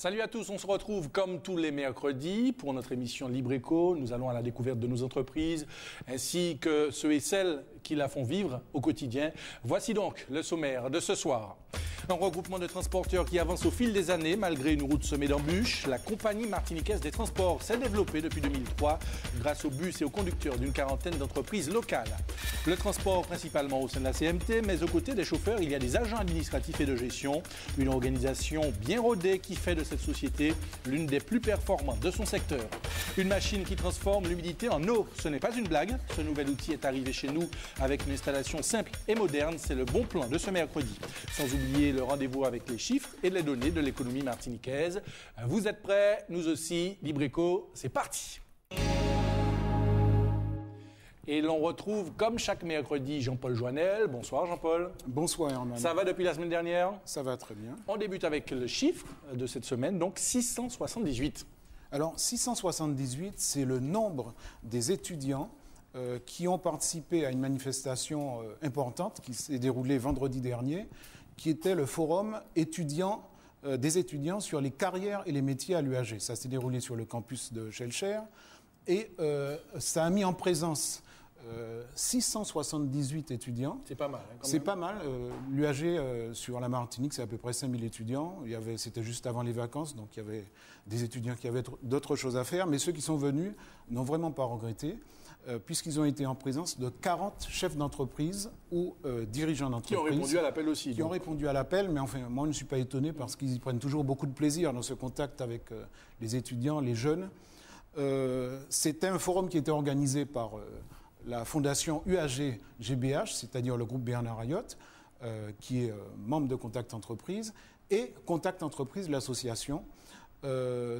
Salut à tous, on se retrouve comme tous les mercredis pour notre émission Libre Éco. Nous allons à la découverte de nos entreprises ainsi que ceux et celles qui la font vivre au quotidien. Voici donc le sommaire de ce soir. Un regroupement de transporteurs qui avance au fil des années malgré une route semée d'embûches. La compagnie martiniquaise des transports s'est développée depuis 2003 grâce aux bus et aux conducteurs d'une quarantaine d'entreprises locales. Le transport principalement au sein de la CMT, mais aux côtés des chauffeurs, il y a des agents administratifs et de gestion. Une organisation bien rodée qui fait de cette société l'une des plus performantes de son secteur. Une machine qui transforme l'humidité en eau, ce n'est pas une blague. Ce nouvel outil est arrivé chez nous avec une installation simple et moderne. C'est le bon plan de ce mercredi. Sans oublier le rendez-vous avec les chiffres et les données de l'économie martiniquaise. Vous êtes prêts? Nous aussi. Libreco, c'est parti. Et l'on retrouve, comme chaque mercredi, Jean-Paul Joannel. Bonsoir Jean-Paul. Bonsoir Herman. Ça va depuis la semaine dernière? Ça va très bien. On débute avec le chiffre de cette semaine, donc 678. Alors 678, c'est le nombre des étudiants euh, qui ont participé à une manifestation euh, importante qui s'est déroulée vendredi dernier, qui était le forum étudiant, euh, des étudiants sur les carrières et les métiers à l'UAG. Ça s'est déroulé sur le campus de Schellcher et ça a mis en présence 678 étudiants. C'est pas mal. Hein, c'est pas mal. L'UAG sur la Martinique, c'est à peu près 5000 étudiants. Il y avait, c'était juste avant les vacances, donc il y avait des étudiants qui avaient d'autres choses à faire. Mais ceux qui sont venus n'ont vraiment pas regretté. Euh, puisqu'ils ont été en présence de 40 chefs d'entreprise ou euh, dirigeants d'entreprise. Qui ont répondu à l'appel aussi. Qui ont répondu à l'appel, mais enfin, moi, je ne suis pas étonné parce qu'ils y prennent toujours beaucoup de plaisir dans ce contact avec euh, les étudiants, les jeunes. C'était un forum qui était organisé par la fondation UAG GBH, c'est-à-dire le groupe Bernard Ayotte, qui est membre de Contact Entreprise, et Contact Entreprise, l'association.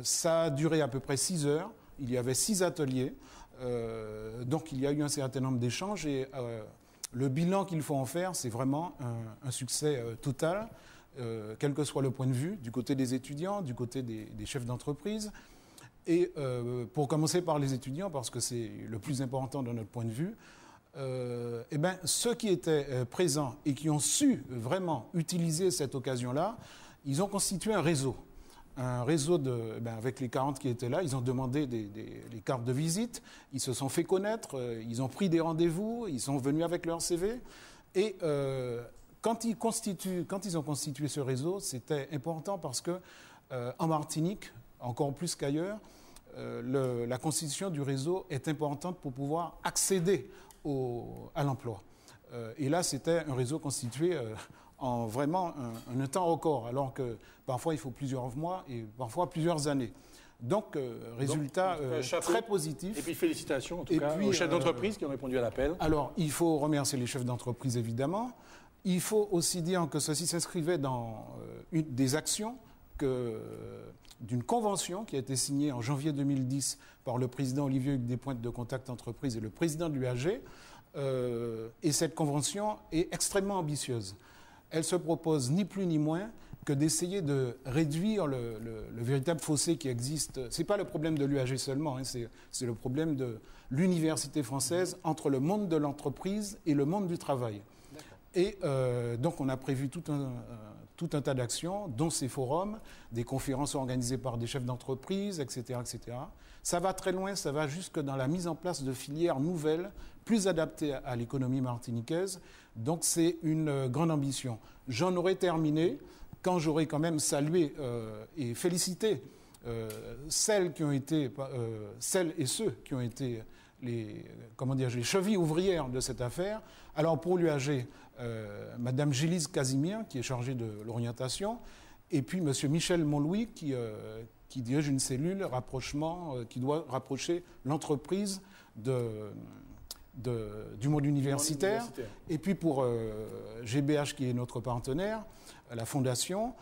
ça a duré à peu près six heures. Il y avait six ateliers. Euh, donc il y a eu un certain nombre d'échanges et euh, le bilan qu'il faut en faire, c'est vraiment un, succès euh, total, quel que soit le point de vue, du côté des étudiants, du côté des, chefs d'entreprise. Et pour commencer par les étudiants, parce que c'est le plus important de notre point de vue, eh ben, ceux qui étaient présents et qui ont su vraiment utiliser cette occasion-là, ils ont constitué un réseau un réseau de, ben avec les 40 qui étaient là, ils ont demandé des, les cartes de visite, ils se sont fait connaître, euh, ils ont pris des rendez-vous, ils sont venus avec leur CV. Et euh, quand, ils constituent, quand ils ont constitué ce réseau, c'était important parce que euh, en Martinique, encore plus qu'ailleurs, la constitution du réseau est importante pour pouvoir accéder à l'emploi. Et là, c'était un réseau constitué en vraiment un, temps record, alors que parfois il faut plusieurs mois et parfois plusieurs années. Donc, euh, résultat euh, très positif. Et puis félicitations en tout cas aux chefs euh, d'entreprise qui ont répondu à l'appel. Alors, il faut remercier les chefs d'entreprise évidemment. Il faut aussi dire que ceci s'inscrivait dans une, des actions d'une convention qui a été signée en janvier 2010 par le président Olivier Hugues Despointes de Contact Entreprise et le président de l'UAG. et cette convention est extrêmement ambitieuse elle se propose ni plus ni moins que d'essayer de réduire le, véritable fossé qui existe. Ce n'est pas le problème de l'UAG seulement, hein, c'est le problème de l'université française entre le monde de l'entreprise et le monde du travail. Et euh, donc on a prévu tout un, euh, tout un tas d'actions, dont ces forums, des conférences organisées par des chefs d'entreprise, etc., etc. Ça va très loin, ça va jusque dans la mise en place de filières nouvelles, plus adaptées à, l'économie martiniquaise. Donc c'est une euh, grande ambition. J'en aurais terminé quand j'aurais quand même salué euh, et félicité euh, celles qui ont été, celles et ceux qui ont été les, comment dire, les chevilles ouvrières de cette affaire. Alors pour l'UAG, Madame Gélise Casimir, qui est chargée de l'orientation, et puis Monsieur Michel Montlouis, qui, qui dirige une cellule rapprochement, qui doit rapprocher l'entreprise de, de, du monde universitaire. Et puis pour GBH, qui est notre partenaire, la fondation,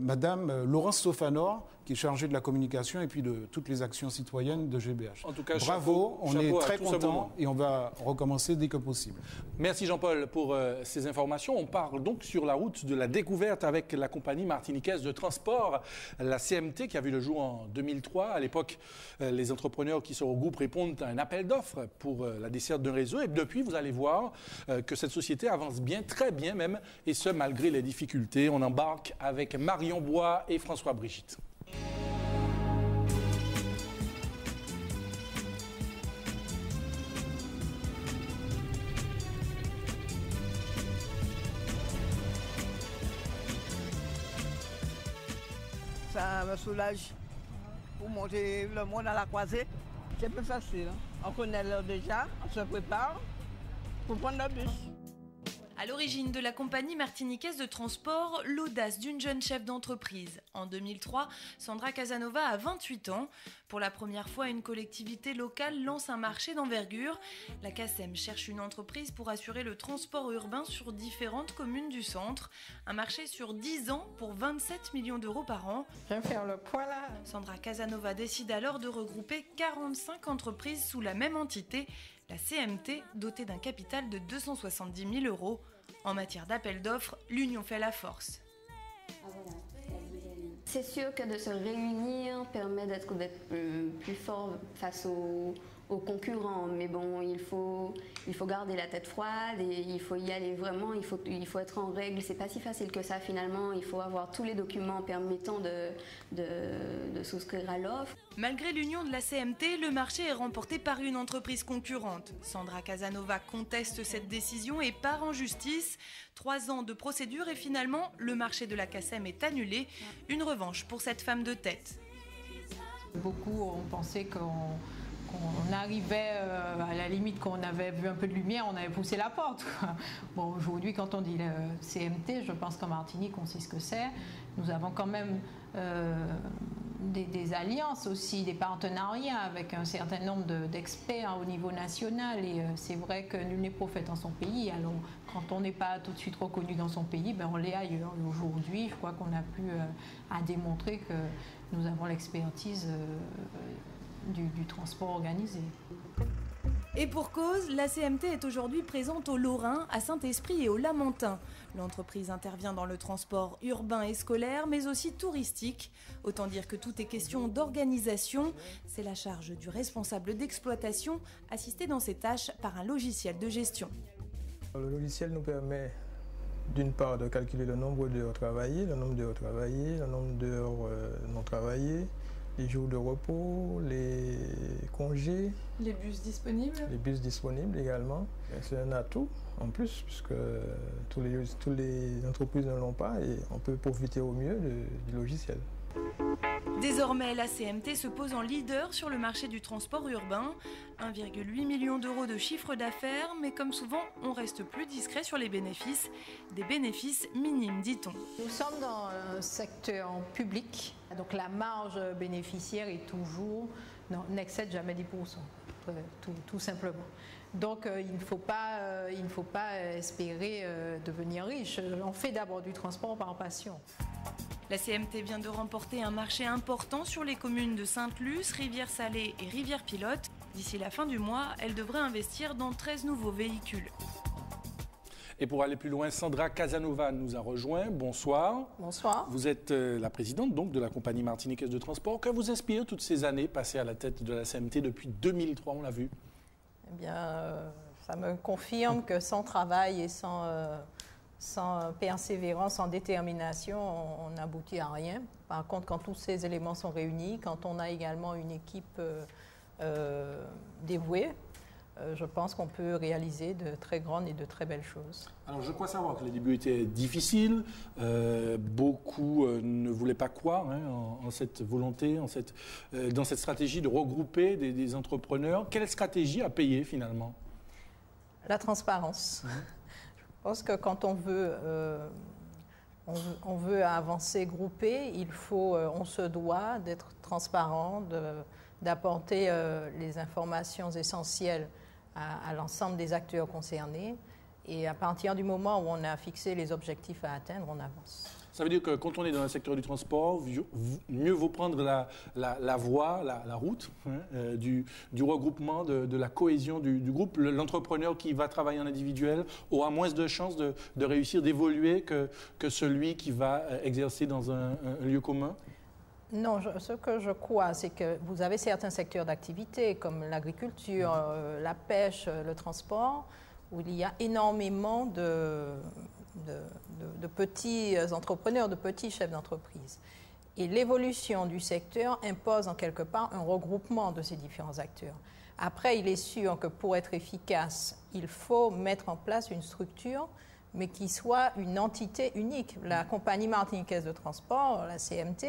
Madame Laurence Sofanor, qui est chargé de la communication et puis de toutes les actions citoyennes de GBH. En tout cas, bravo, on est très content et on va recommencer dès que possible. Merci Jean-Paul pour euh, ces informations. On parle donc sur la route de la découverte avec la compagnie martiniquaise de transport, la CMT, qui a vu le jour en 2003. À l'époque, euh, les entrepreneurs qui se regroupent répondent à un appel d'offres pour euh, la desserte d'un réseau. Et depuis, vous allez voir que cette société avance bien, très bien même, et ce malgré les difficultés. On embarque avec Marion Bois et François Brigitte. Ça me soulage pour monter le monde à la croisée. C'est plus facile. Hein. On connaît l'heure déjà, on se prépare pour prendre le bus. À l'origine de la compagnie martiniquaise de transport, l'audace d'une jeune chef d'entreprise. En 2003, Sandra Casanova a 28 ans. Pour la première fois, une collectivité locale lance un marché d'envergure. La CASEM cherche une entreprise pour assurer le transport urbain sur différentes communes du centre. Un marché sur 10 ans pour 27 millions d'euros par an. Je vais faire le poids là. Sandra Casanova décide alors de regrouper 45 entreprises sous la même entité la CMT, dotée d'un capital de 270 000 euros. En matière d'appel d'offres, l'union fait la force. C'est sûr que de se réunir permet d'être plus fort face aux, aux concurrents. Mais bon, il faut, il faut garder la tête froide et il faut y aller vraiment, il faut, il faut être en règle. C'est pas si facile que ça finalement. Il faut avoir tous les documents permettant de, de, souscrire à l'offre. Malgré l'union de la CMT, le marché est remporté par une entreprise concurrente. Sandra Casanova conteste cette décision et part en justice. Trois ans de procédure et finalement, le marché de la CASEM est annulé. Une revanche pour cette femme de tête. Beaucoup ont pensé qu'on on arrivait euh, à la limite qu'on avait vu un peu de lumière, on avait poussé la porte. Bon, aujourd'hui, quand on dit le CMT, je pense qu'en Martinique, on sait ce que c'est. Nous avons quand même euh, des, alliances aussi, des partenariats avec un certain nombre d'experts au niveau national. Et euh, c'est vrai que nul n'est prophète en son pays. Alors, quand on n'est pas tout de suite reconnu dans son pays, ben, on l'est ailleurs. aujourd'hui, je crois qu'on a pu à démontrer que nous avons l'expertise du, transport organisé. Et pour cause, la CMT est aujourd'hui présente au Lorrain, à Saint-Esprit et au Lamentin. L'entreprise intervient dans le transport urbain et scolaire, mais aussi touristique. Autant dire que tout est question d'organisation. C'est la charge du responsable d'exploitation, assisté dans ses tâches par un logiciel de gestion. Le logiciel nous permet d'une part de calculer le nombre d'heures travaillées, le nombre d'heures travaillées, le nombre d'heures euh, non travaillées, les jours de repos, les congés. Les bus disponibles Les bus disponibles également. C'est un atout en plus, puisque tous les, toutes les entreprises ne l'ont pas et on peut profiter au mieux du logiciel. Désormais, la CMT se pose en leader sur le marché du transport urbain. 1,8 million d'euros de chiffre d'affaires, mais comme souvent, on reste plus discret sur les bénéfices. Des bénéfices minimes, dit-on. Nous sommes dans un secteur public, donc la marge bénéficiaire est toujours, n'excède jamais 10%, euh, tout, simplement. Donc euh, il ne faut pas, euh, il ne faut pas espérer devenir riche. On fait d'abord du transport par passion. La CMT vient de remporter un marché important sur les communes de Sainte-Luce, Rivière-Salée et Rivière-Pilote. D'ici la fin du mois, elle devrait investir dans 13 nouveaux véhicules. Et pour aller plus loin, Sandra Casanova nous a rejoint. Bonsoir. Bonsoir. Vous êtes euh, la présidente donc de la compagnie martiniquaise de transport. Que vous inspire toutes ces années passées à la tête de la CMT depuis 2003, on l'a vu? Eh bien, euh, ça me confirme que sans travail et sans euh, sans persévérance, sans détermination, on n'aboutit à rien. Par contre, quand tous ces éléments sont réunis, quand on a également une équipe euh, euh, dévouée, euh, je pense qu'on peut réaliser de très grandes et de très belles choses. Alors, je crois savoir que les débuts étaient difficiles. beaucoup ne voulaient pas croire hein, en, cette volonté, en cette, dans cette stratégie de regrouper des, des, entrepreneurs. Quelle stratégie a payé finalement? La transparence. Mmh. Pense que quand on veut, euh, on, veut avancer groupé, il faut, euh, on se doit d'être transparent, d'apporter euh, les informations essentielles à, l'ensemble des acteurs concernés. Et à partir du moment où on a fixé les objectifs à atteindre, on avance. Ça veut dire que quand on est dans le secteur du transport, mieux vaut prendre la, la, voie, la, route hein, euh, du, du, regroupement, de, la cohésion du, groupe. L'entrepreneur qui va travailler en individuel aura moins de chances de, de réussir, d'évoluer que, que celui qui va euh, exercer dans un, lieu commun? Non, ce que je crois, c'est que vous avez certains secteurs d'activité comme l'agriculture, euh, la pêche, le transport, où il y a énormément de, de, petits entrepreneurs, de petits chefs d'entreprise. Et l'évolution du secteur impose en quelque part un regroupement de ces différents acteurs. Après, il est sûr que pour être efficace, il faut mettre en place une structure, mais qui soit une entité unique. La compagnie martiniquaise de transport, la CMT,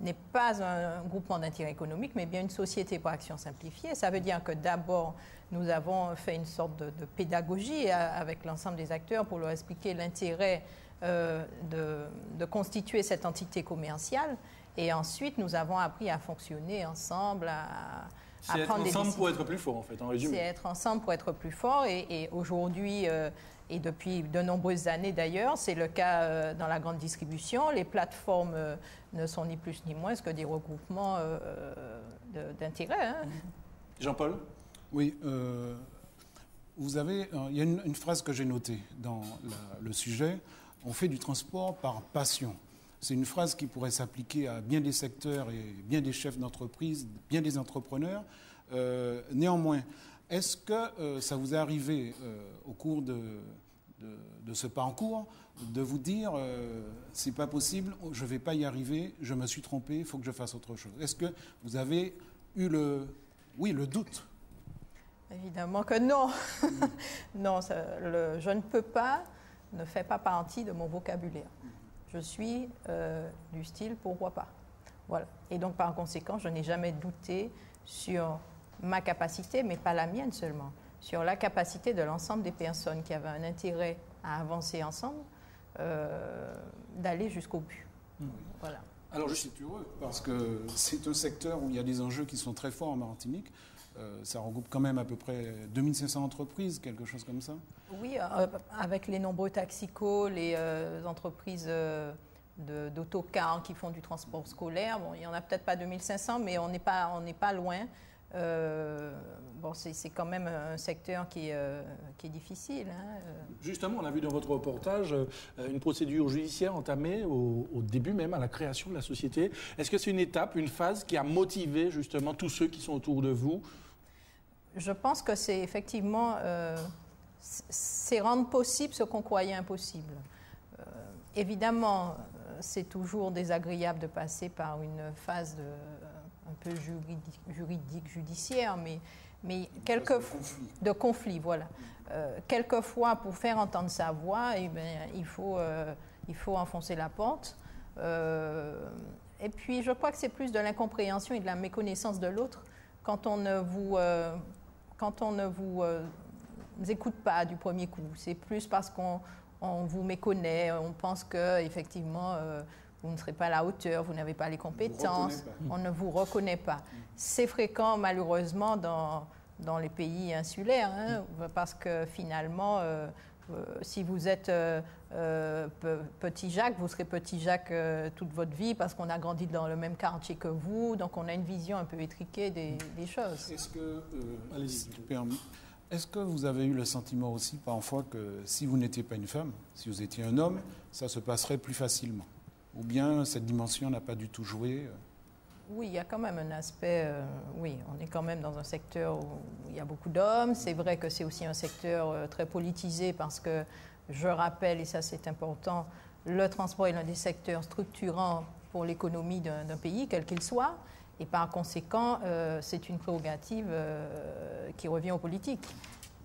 n'est pas un, groupement d'intérêt économique, mais bien une société pour action simplifiée. Ça veut dire que d'abord, nous avons fait une sorte de, pédagogie avec l'ensemble des acteurs pour leur expliquer l'intérêt euh, de, constituer cette entité commerciale. Et ensuite, nous avons appris à fonctionner ensemble, à, à prendre être ensemble pour être plus fort, en fait, en résumé. C'est être ensemble pour être plus fort. Et, aujourd'hui, euh, et depuis de nombreuses années d'ailleurs, c'est le cas euh, dans la grande distribution. Les plateformes ne sont ni plus ni moins que des regroupements d'intérêts. Hein. Jean-Paul? Oui, euh, vous avez, euh, il y a une, phrase que j'ai notée dans le sujet. On fait du transport par passion. C'est une phrase qui pourrait s'appliquer à bien des secteurs et bien des chefs d'entreprise, bien des entrepreneurs. Euh, néanmoins, est-ce que ça vous est arrivé au cours de, de, ce parcours de vous dire c'est pas possible, je vais pas y arriver, je me suis trompé, il faut que je fasse autre chose? Est-ce que vous avez eu le, oui, le doute? Évidemment que non. non, le, je ne peux pas ne fait pas partie de mon vocabulaire. Je suis euh, du style pourquoi pas. Voilà. Et donc par conséquent, je n'ai jamais douté sur ma capacité, mais pas la mienne seulement, sur la capacité de l'ensemble des personnes qui avaient un intérêt à avancer ensemble, euh, d'aller jusqu'au but. Voilà. Alors je suis heureux parce que c'est un secteur où il y a des enjeux qui sont très forts en Martinique. Euh, ça regroupe quand même à peu près 2500 entreprises, quelque chose comme ça Oui, euh, avec les nombreux taxicos, les euh, entreprises d'autocars qui font du transport scolaire. Bon, il n'y en a peut-être pas 2500, mais on n'est pas, on pas loin. Bon, c'est quand même un secteur qui est, qui est difficile. Hein, Justement, on a vu dans votre reportage une procédure judiciaire entamée au, au, début même, à la création de la société. Est-ce que c'est une étape, une phase qui a motivé justement tous ceux qui sont autour de vous? Je pense que c'est effectivement, euh, c'est rendre possible ce qu'on croyait impossible. Euh, évidemment, euh, c'est toujours désagréable de passer par une phase de, un peu juridique, judiciaire, mais, mais quelques, de conflit, voilà. quelquefois, pour faire entendre sa voix, eh bien, il, faut, il faut enfoncer la porte. et puis, je crois que c'est plus de l'incompréhension et de la méconnaissance de l'autre quand on ne vous quand on ne vous euh, écoute pas du premier coup. C'est plus parce qu'on vous méconnaît, on pense que effectivement euh, vous ne serez pas à la hauteur, vous n'avez pas les compétences, on ne vous reconnaît pas. C'est fréquent malheureusement dans, dans les pays insulaires, hein, parce que finalement, euh, si vous êtes petit Jacques, vous serez petit Jacques toute votre vie parce qu'on a grandi dans le même quartier que vous, donc on a une vision un peu étriquée des, des choses. Est-ce que, est-ce que vous avez eu le sentiment aussi parfois que si vous n'étiez pas une femme, si vous étiez un homme, ça se passerait plus facilement? Ou bien cette dimension n'a pas du tout joué oui, il y a quand même un aspect, euh, oui, on est quand même dans un secteur où il y a beaucoup d'hommes. C'est vrai que c'est aussi un secteur euh, très politisé parce que, je rappelle, et ça c'est important, le transport est l'un des secteurs structurants pour l'économie d'un pays, quel qu'il soit. Et par conséquent, euh, c'est une prérogative qui revient aux politiques.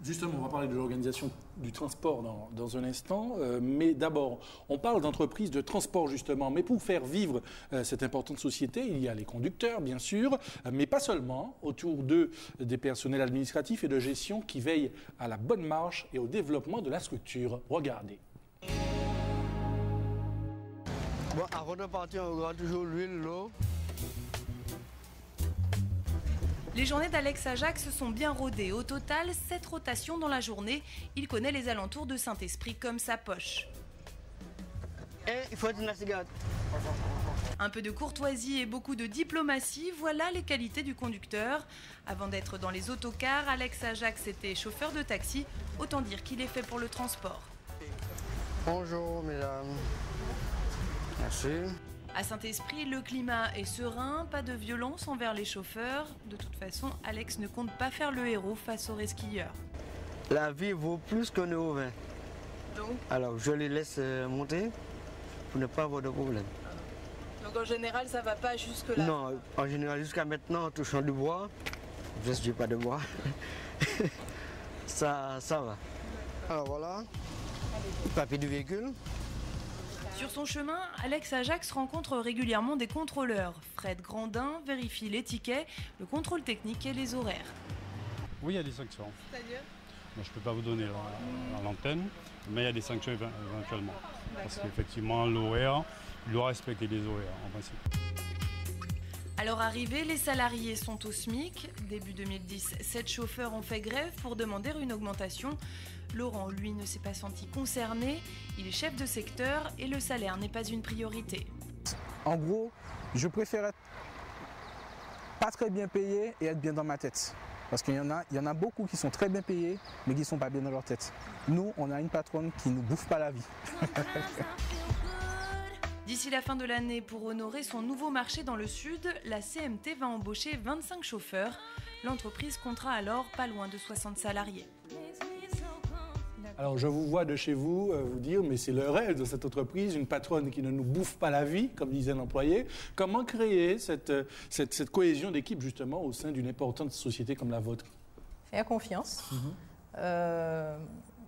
Justement, on va parler de l'organisation du transport dans, un instant, euh, mais d'abord, on parle d'entreprise de transport justement, mais pour faire vivre euh, cette importante société, il y a les conducteurs, bien sûr, euh, mais pas seulement, autour d'eux, des personnels administratifs et de gestion qui veillent à la bonne marche et au développement de la structure. Regardez. Bon, avant de partir, on regarde toujours l'huile, l'eau. Les journées d'Alex Ajax se sont bien rodées. Au total, 7 rotations dans la journée. Il connaît les alentours de Saint-Esprit comme sa poche. et il faut être la cigarette. Un peu de courtoisie et beaucoup de diplomatie, voilà les qualités du conducteur. Avant d'être dans les autocars, Alex Ajax était chauffeur de taxi, autant dire qu'il est fait pour le transport. Bonjour mesdames. Merci. À Saint-Esprit, le climat est serein, pas de violence envers les chauffeurs. De toute façon, Alex ne compte pas faire le héros face aux resquilleurs. La vie vaut plus qu'un euro vingt. Donc, Alors je les laisse euh, monter pour ne pas avoir de problème. donc en général, ça va pas jusque-là? Non, en général jusqu'à maintenant en touchant du bois, je ne suis pas de bois, ça, ça va. Alors voilà, papier du véhicule. Sur son chemin, Alex Ajax rencontre régulièrement des contrôleurs. Fred Grandin vérifie les tickets, le contrôle technique et les horaires. Oui, il y a des sanctions. C'est-à-dire Moi, je ne peux pas vous donner à l'antenne, mais il y a des sanctions éve- éventuellement. Parce qu'effectivement, l'horaire, il doit respecter les horaires en principe. À leur arrivée, les salariés sont au SMIC. Début 2010, sept chauffeurs ont fait grève pour demander une augmentation. Laurent, lui, ne s'est pas senti concerné. Il est chef de secteur et le salaire n'est pas une priorité. En gros, je préfère être pas très bien payé et être bien dans ma tête. Parce qu'il y, en a- il y en a beaucoup qui sont très bien payés, mais qui ne sont pas bien dans leur tête. Nous, on a une patronne qui ne nous bouffe pas la vie. D'ici la fin de l'année, pour honorer son nouveau marché dans le sud, la CMT va embaucher 25 chauffeurs. L'entreprise comptera alors pas loin de 60 salariés. Alors, je vous vois de chez vous euh, vous dire, mais c'est le rêve de cette entreprise, une patronne qui ne nous bouffe pas la vie, comme disait l'employé. Comment créer cette, euh, cette, cette cohésion d'équipe, justement, au sein d'une importante société comme la vôtre? Faire confiance, euh,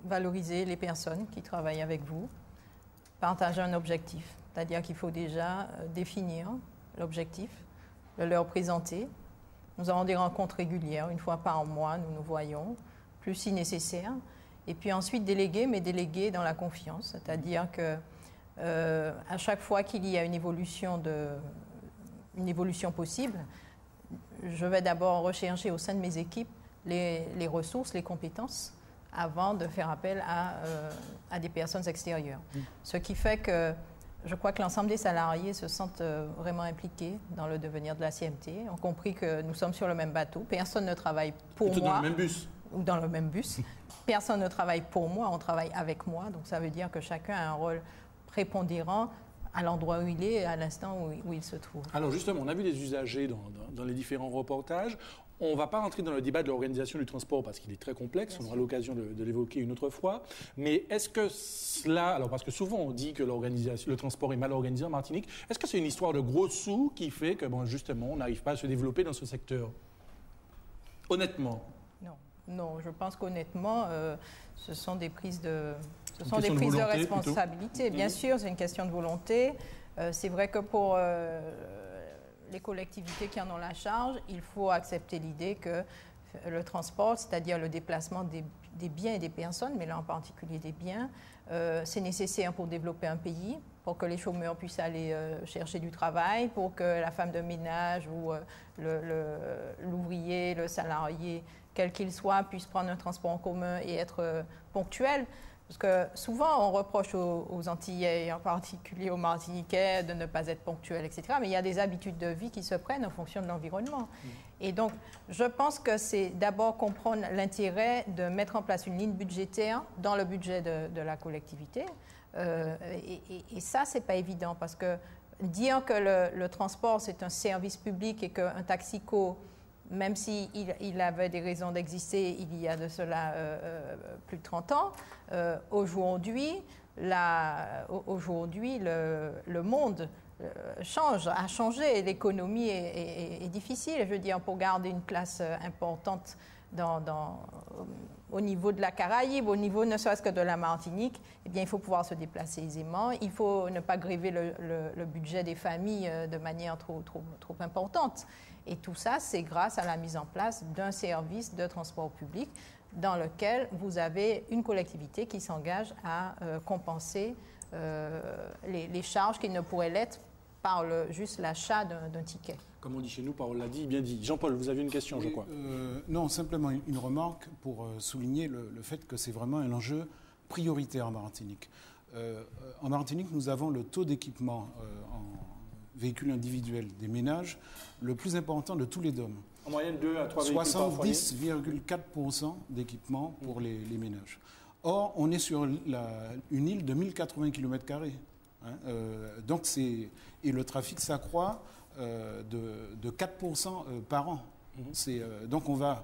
valoriser les personnes qui travaillent avec vous, partager un objectif. C'est-à-dire qu'il faut déjà euh, définir l'objectif, le leur présenter. Nous avons des rencontres régulières, une fois par mois, nous nous voyons, plus si nécessaire. Et puis ensuite déléguer, mais déléguer dans la confiance. C'est-à-dire que euh, à chaque fois qu'il y a une évolution, de, une évolution possible, je vais d'abord rechercher au sein de mes équipes les, les ressources, les compétences, avant de faire appel à, euh, à des personnes extérieures. Ce qui fait que je crois que l'ensemble des salariés se sentent euh, vraiment impliqués dans le devenir de la CMT, ont compris que nous sommes sur le même bateau. Personne ne travaille pour Plutôt moi dans le même bus. ou dans le même bus. Personne ne travaille pour moi, on travaille avec moi. Donc ça veut dire que chacun a un rôle prépondérant à l'endroit où il est et à l'instant où, il- où il se trouve. Alors justement, on a vu les usagers dans, dans- dans les différents reportages. On ne va pas rentrer dans le débat de l'organisation du transport parce qu'il est très complexe, on aura l'occasion de, de l'évoquer une autre fois. Mais est-ce que cela, alors parce que souvent on dit que le transport est mal organisé en Martinique, est-ce que c'est une histoire de gros sous qui fait que bon, justement on n'arrive pas à se développer dans ce secteur? Honnêtement. Non, non, je pense qu'honnêtement, euh, ce sont des prises de, ce sont des de prises de, plutôt. responsabilité. Bien sûr, c'est une question de volonté. Euh, c'est vrai que pour euh, les collectivités qui en ont la charge, il faut accepter l'idée que le transport, c'est-à-dire le déplacement des, biens et des personnes, mais là en particulier des biens, euh, c'est nécessaire pour développer un pays, pour que les chômeurs puissent aller euh, chercher du travail, pour que la femme de ménage ou euh, le- le- l'ouvrier, le, salarié, quel qu'il soit, puisse prendre un transport en commun et être ponctuel. Parce que souvent, on reproche aux, aux Antillais, et en particulier aux Martiniquais, de ne pas être ponctuels, etc. Mais il y a des habitudes de vie qui se prennent en fonction de l'environnement. Et donc, je pense que c'est d'abord comprendre l'intérêt de mettre en place une ligne budgétaire dans le budget de, de la collectivité. Euh, et, et- et ça, c'est pas évident parce que dire que le, le transport, c'est un service public et qu'un taxico même s'il il avait des raisons d'exister il y a de cela euh, euh, plus de 30 ans, euh, aujourd'hui, le, le monde change, a changé, l'économie est, est- est difficile. Je veux dire, pour garder une euh, importante dans- au niveau de la Caraïbe, au niveau ne serait-ce que de la Martinique, eh bien, il faut pouvoir se déplacer aisément. Il faut ne pas gréver le, budget des familles euh, de manière trop, importante. Et tout ça, c'est grâce à la mise en place d'un service de transport public dans lequel vous avez une collectivité qui s'engage à euh, compenser euh, les, les charges qui ne pourraient l'être par le, juste l'achat d'un ticket. Comme on dit chez nous, Parole l'a dit, bien dit. Jean-Paul, vous aviez une question, je crois. euh, non, simplement une remarque pour euh, souligner le, le fait que c'est vraiment un enjeu prioritaire en Martinique. Euh, en Martinique, nous avons le taux d'équipement en véhicules individuels des ménages le plus important de tous les DOM. En moyenne 2 à 3 70,4% d'équipement pour les, ménages. Or, on est sur une île de 1080 km. Hein, donc et le trafic s'accroît euh, de, 4% euh, par an. Mhm. Euh, donc on va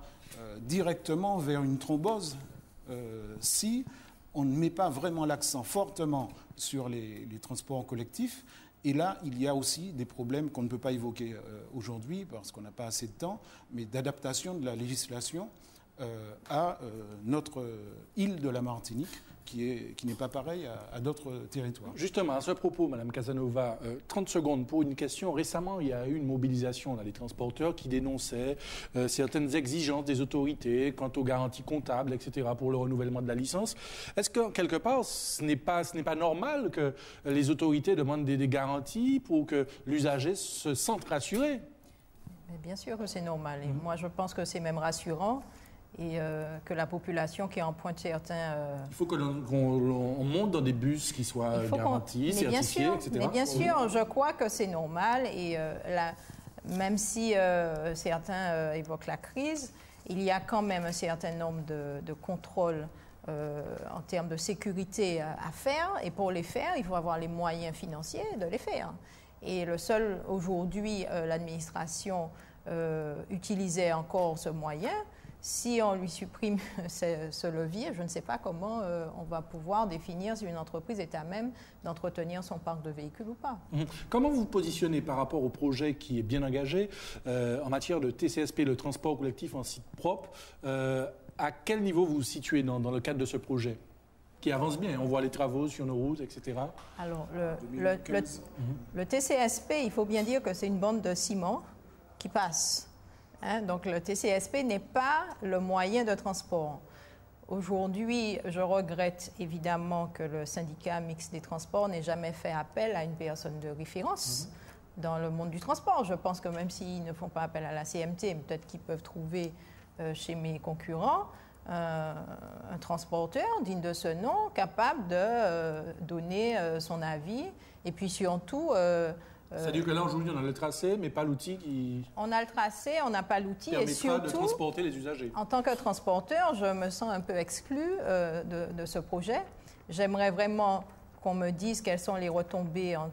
directement vers une thrombose si on ne met pas vraiment l'accent fortement sur les, transports collectifs. Et là, il y a aussi des problèmes qu'on ne peut pas évoquer aujourd'hui parce qu'on n'a pas assez de temps, mais d'adaptation de la législation à notre île de la Martinique qui n'est pas pareil à, d'autres territoires. Justement, à ce propos, Madame Casanova, 30 euh, secondes pour une question. Récemment, il y a eu une mobilisation dans les transporteurs qui dénonçait euh, certaines exigences des autorités quant aux garanties comptables, etc., pour le renouvellement de la licence. Est-ce que, quelque part, ce n'est pas, pas normal que les autorités demandent des, garanties pour que l'usager se sente rassuré? Bien sûr que c'est normal. Et moi, je pense que c'est même rassurant et euh, que la population qui en pointe certains... Euh, Il faut que l'on monte dans des bus qui soient garantis, certifiés, etc. Mais bien sûr, je crois que c'est normal et euh, même si certains évoquent la crise, il y a quand même un certain nombre de, contrôles en termes de sécurité à, faire et pour les faire, il faut avoir les moyens financiers de les faire. Et le seul, aujourd'hui, l'administration utilisait encore ce moyen, si on lui supprime ce, levier, je ne sais pas comment euh, on va pouvoir définir si une entreprise est à même d'entretenir son parc de véhicules ou pas. Mhm. Comment vous vous positionnez par rapport au projet qui est bien engagé euh, en matière de TCSP, le transport collectif en site propre euh, À quel niveau vous vous situez dans, le cadre de ce projet qui avance bien. On voit les travaux sur nos routes, etc. Alors, le, le TCSP, il faut bien dire que c'est une bande de ciment qui passe Hein, donc le TCSP n'est pas le moyen de transport. Aujourd'hui, je regrette évidemment que le syndicat mixte des transports n'ait jamais fait appel à une personne de référence mhm. dans le monde du transport. Je pense que même s'ils ne font pas appel à la CMT, peut-être qu'ils peuvent trouver euh, chez mes concurrents euh, un transporteur digne de ce nom, capable de euh, donner son avis et puis surtout c'est-à-dire que là, aujourd'hui, on a le tracé, mais pas l'outil qui. On a le tracé, on n'a pas l'outil. Et surtout, de transporter les usagers. En tant que transporteur, je me sens un peu exclu euh, de, ce projet. J'aimerais vraiment qu'on me dise quelles sont les retombées en,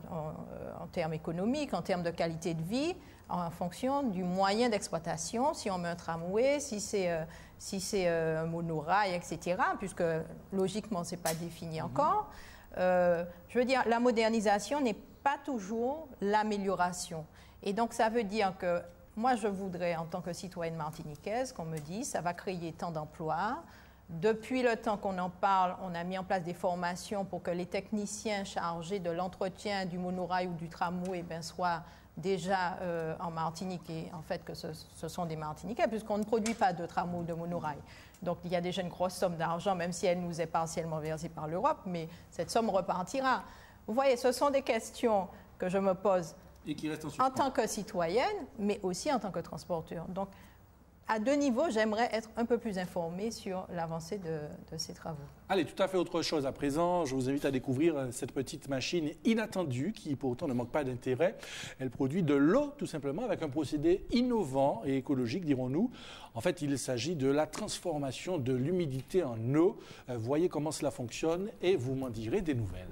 termes économiques, en termes de qualité de vie, en fonction du moyen d'exploitation, si on met un tramway, si c'est euh, si c'est euh, un monorail, etc., puisque logiquement, ce n'est pas défini mhm. encore. je veux dire, la modernisation n'est pas toujours l'amélioration. Et donc, ça veut dire que moi, je voudrais, en tant que citoyenne martiniquaise, qu'on me dise, ça va créer tant d'emplois. Depuis le temps qu'on en parle, on a mis en place des formations pour que les techniciens chargés de l'entretien du monorail ou du tramway ben, soient déjà euh, en Martinique et en fait que ce, sont des Martiniquais, puisqu'on ne produit pas de tramway ou de monorail. Donc il y a déjà une grosse somme d'argent, même si elle nous est partiellement versée par l'Europe, mais cette somme repartira. Vous voyez, ce sont des questions que je me pose en, tant que citoyenne, mais aussi en tant que transporteur. Donc, à deux niveaux, j'aimerais être un peu plus informée sur l'avancée de, ces travaux. Allez, tout à fait autre chose à présent. Je vous invite à découvrir euh, cette petite machine inattendue qui pourtant ne manque pas d'intérêt. Elle produit de l'eau tout simplement avec un procédé innovant et écologique, dirons-nous. En fait, il s'agit de la transformation de l'humidité en eau. Euh, voyez comment cela fonctionne et vous m'en direz des nouvelles.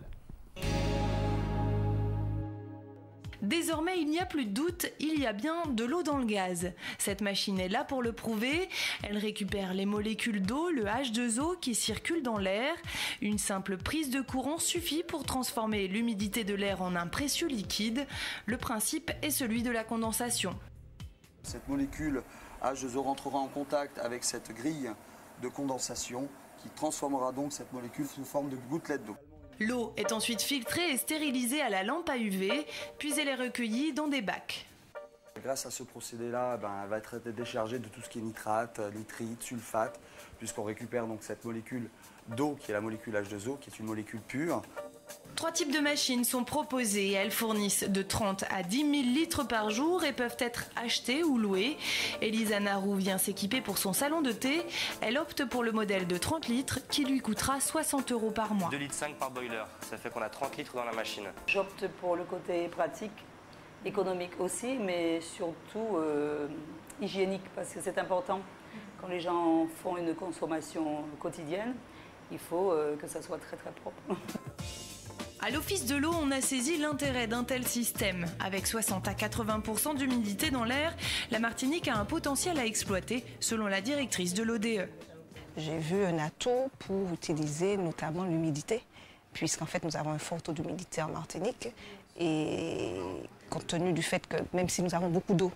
Désormais, il n'y a plus de doute, il y a bien de l'eau dans le gaz. Cette machine est là pour le prouver. Elle récupère les molécules d'eau, le H2O qui circule dans l'air. Une simple prise de courant suffit pour transformer l'humidité de l'air en un précieux liquide. Le principe est celui de la condensation. Cette molécule H2O rentrera en contact avec cette grille de condensation qui transformera donc cette molécule sous forme de gouttelettes d'eau. L'eau est ensuite filtrée et stérilisée à la lampe à UV, puis elle est recueillie dans des bacs. Grâce à ce procédé-là, ben, elle va être déchargée de tout ce qui est nitrate, nitrite, sulfate, puisqu'on récupère donc cette molécule d'eau qui est la molécule H2O, qui est une molécule pure. Trois types de machines sont proposées. Elles fournissent de 30 à 10 000 litres par jour et peuvent être achetées ou louées. Elisa Narou vient s'équiper pour son salon de thé. Elle opte pour le modèle de 30 litres qui lui coûtera 60 euros par mois. 2 litres 5 par boiler, ça fait qu'on a 30 litres dans la machine. J'opte pour le côté pratique, économique aussi, mais surtout euh, hygiénique parce que c'est important. Quand les gens font une consommation quotidienne, il faut euh, que ça soit très très propre. À l'Office de l'eau, on a saisi l'intérêt d'un tel système. Avec 60 à 80% d'humidité dans l'air, la Martinique a un potentiel à exploiter, selon la directrice de l'ODE. J'ai vu un atout pour utiliser notamment l'humidité, puisqu'en fait nous avons un fort taux d'humidité en Martinique. Et compte tenu du fait que même si nous avons beaucoup d'eau,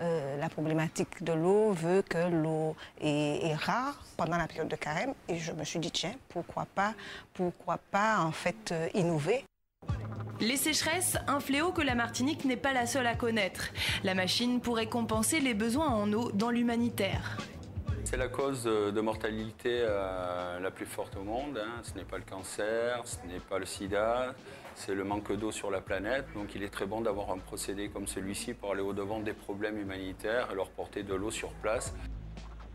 euh, la problématique de l'eau veut que l'eau est, rare pendant la période de carême. Et je me suis dit, tiens, pourquoi pas, pourquoi pas en fait euh, innover les sécheresses, un fléau que la Martinique n'est pas la seule à connaître. La machine pourrait compenser les besoins en eau dans l'humanitaire. C'est la cause de mortalité euh, la plus forte au monde. Hein. Ce n'est pas le cancer, ce n'est pas le sida, c'est le manque d'eau sur la planète. Donc il est très bon d'avoir un procédé comme celui-ci pour aller au-devant des problèmes humanitaires et leur porter de l'eau sur place.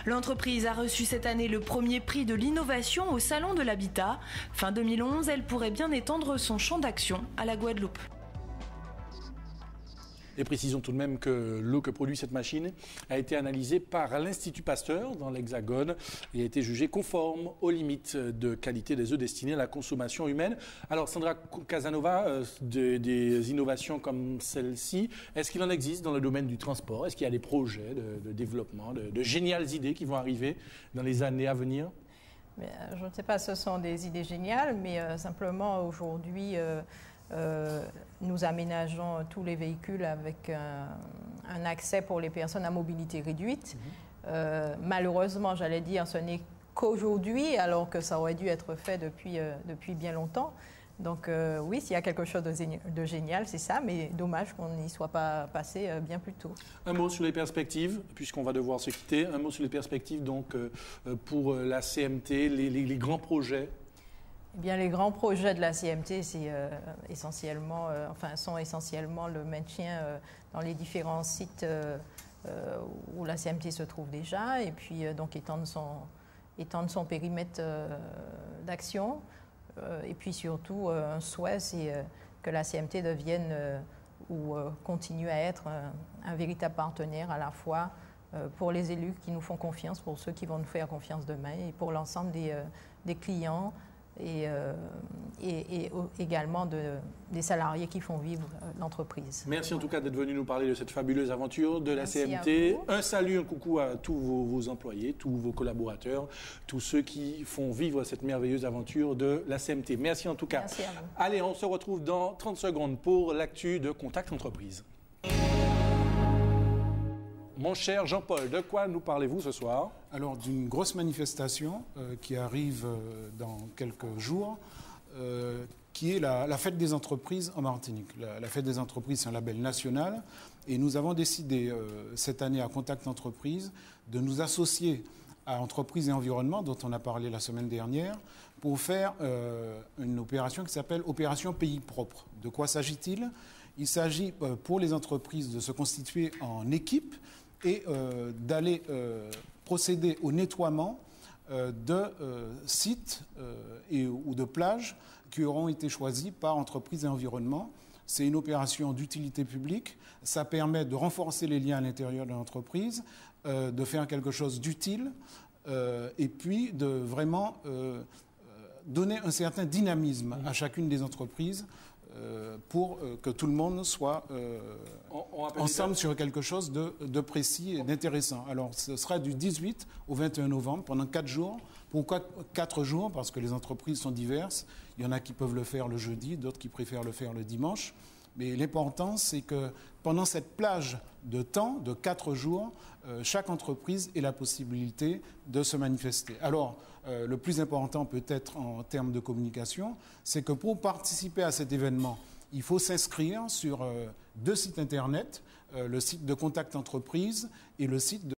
L'entreprise a reçu cette année le premier prix de l'innovation au Salon de l'Habitat. Fin 2011, elle pourrait bien étendre son champ d'action à la Guadeloupe. Et précisons tout de même que l'eau que produit cette machine a été analysée par l'Institut Pasteur dans l'Hexagone et a été jugée conforme aux limites de qualité des œufs destinés à la consommation humaine. Alors Sandra Casanova, euh, des innovations comme celle-ci, est-ce qu'il en existe dans le domaine du transport? Est-ce qu'il y a des projets de, développement, de, géniales idées qui vont arriver dans les années à venir? Euh, je ne sais pas, ce sont des idées géniales, mais euh, simplement aujourd'hui, nous aménageons tous les véhicules avec un, accès pour les personnes à mobilité réduite. Mhm. Euh, malheureusement, j'allais dire, ce n'est qu'aujourd'hui, alors que ça aurait dû être fait depuis, euh, depuis bien longtemps. Donc oui, s'il y a quelque chose de, génial, c'est ça, mais dommage qu'on n'y soit pas passé bien plus tôt. Un mot sur les perspectives, puisqu'on va devoir se quitter. Un mot sur les perspectives donc pour la CMT, les grands projets eh bien, les grands projets de la CMT, euh, essentiellement, euh, enfin, sont essentiellement le maintien euh, dans les différents sites où la CMT se trouve déjà, et puis donc étendre son, étendre son périmètre d'action. et puis surtout, un souhait, c'est que la CMT devienne ou continue à être un, véritable partenaire à la fois pour les élus qui nous font confiance, pour ceux qui vont nous faire confiance demain, et pour l'ensemble des, des clients et, euh, et, également de, des salariés qui font vivre euh, l'entreprise. Merci en tout cas d'être venu nous parler de cette fabuleuse aventure de la CMT. Un salut, un coucou à tous vos, employés, tous vos collaborateurs, tous ceux qui font vivre cette merveilleuse aventure de la CMT. Merci en tout cas. Merci à vous. Allez, on se retrouve dans 30 secondes pour l'actu de Contact Entreprise. Mon cher Jean-Paul, de quoi nous parlez-vous ce soir? Alors, d'une grosse manifestation euh, qui arrive euh, dans quelques jours, euh, qui est la, fête des entreprises en Martinique. La, fête des entreprises, c'est un label national. Et nous avons décidé cette année à Contact Entreprise de nous associer à Entreprises et Environnement, dont on a parlé la semaine dernière, pour faire une opération qui s'appelle Opération Pays Propre. De quoi s'agit-il? Il s'agit pour les entreprises de se constituer en équipe et euh, d'aller euh, procéder au nettoiement euh, de sites et, ou de plages qui auront été choisis par entreprises et environnement. C'est une opération d'utilité publique. Ça permet de renforcer les liens à l'intérieur de l'entreprise, de faire quelque chose d'utile et puis de vraiment donner un certain dynamisme à chacune des entreprises pour euh, que tout le monde soit euh, ensemble sur quelque chose de, précis et d'intéressant. Alors, ce sera du 18 au 21 novembre, pendant quatre jours. Pourquoi quatre jours? Parce que les entreprises sont diverses. Il y en a qui peuvent le faire le jeudi, d'autres qui préfèrent le faire le dimanche. Mais l'important, c'est que pendant cette plage de temps, de quatre jours, chaque entreprise ait la possibilité de se manifester. Alors, euh, le plus important peut-être en termes de communication, c'est que pour participer à cet événement, il faut s'inscrire sur euh, deux sites Internet, euh, le site de Contact Entreprise et le site de